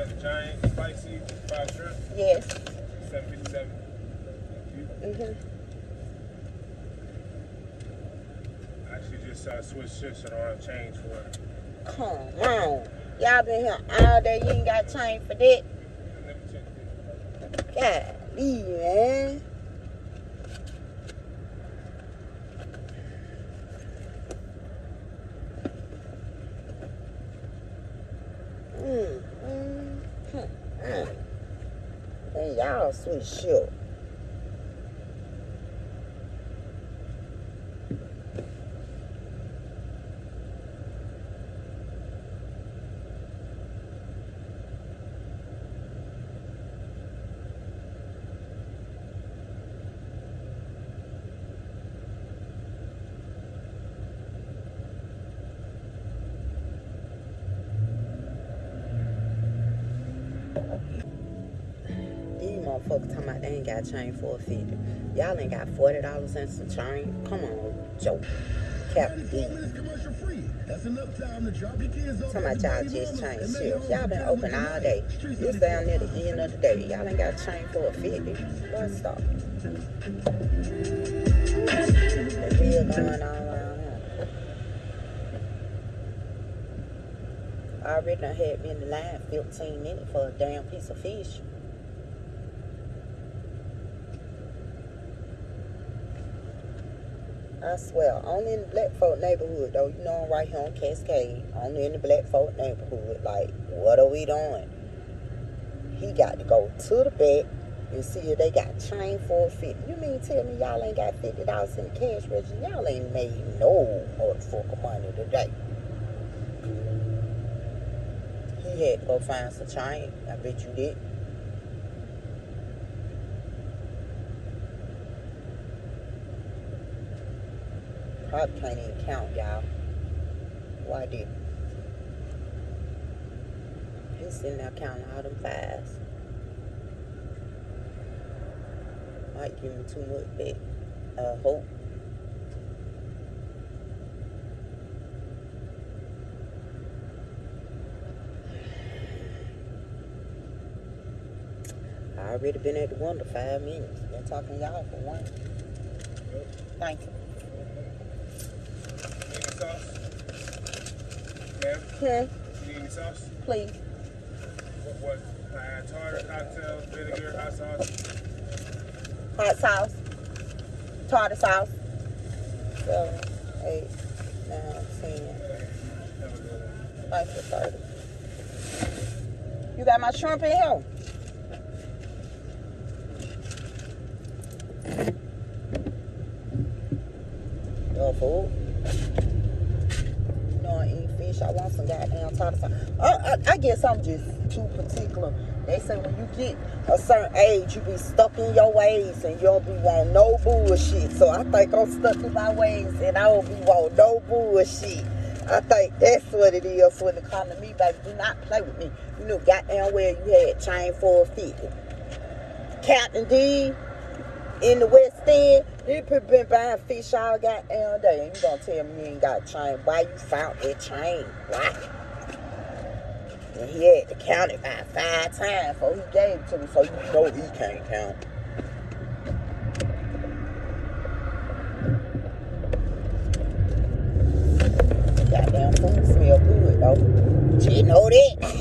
got the giant spicy fried shrimp, Yes. seven fifty seven. Thank you. Mhm. I actually just uh, switched shifts and I don't have change for it. Come on. Y'all been here all day. You ain't got time for that. Check man. Mm, mm, mm. And y'all sweet shit. These motherfuckers talking about they ain't got chain for a 50. Y'all ain't got $40 and some chain. Come on, Joe. Cap D. minutes commercial free. That's enough time to drop your kids off. Talking about y'all just chain shifts. Y'all been open all day. It's down near the end of the day. Y'all ain't got chain for a 50. Let's stop. The going on around here? I already done had me in the line 15 minutes for a damn piece of fish. I swear, only in the black folk neighborhood though. You know I'm right here on Cascade. Only in the black folk neighborhood. Like, what are we doing? He got to go to the back and see if they got chain for 50. You mean tell me y'all ain't got fifty dollars in the cash register? Y'all ain't made no motherfucker money today. Go find some chain. I bet you did. Probably can't even count, y'all. Why did? He's sitting there counting all them fives. Might give him too much back. Uh, hope. I already been at the window five minutes. Been talking to y'all for one. Thank you. Need any sauce? Ma'am, Hmm, you need any sauce? please. What? what? Uh, tartar, cocktail, vinegar, hot sauce. Hot sauce. Tartar sauce. Seven, eight, nine, ten. Have a good one. Thank you, thirty. You got my shrimp in here? Know I eat fish. I want some goddamn tartar sauce. Oh, I, I, I guess I'm just too particular. They say when you get a certain age, you be stuck in your ways and you don't be want no bullshit. So I think I'm stuck in my ways and I don't be want no bullshit. I think that's what it is when it comes to me, baby. Do not play with me. You know, goddamn well you had chain for a 50. Captain D in the West End, you been buying fish all goddamn day. And you gonna tell me you ain't got a chain. Why you found that chain? Why? And he had to count it by five times before he gave it to me, so you know he can't count. Goddamn food smell good though. You know that.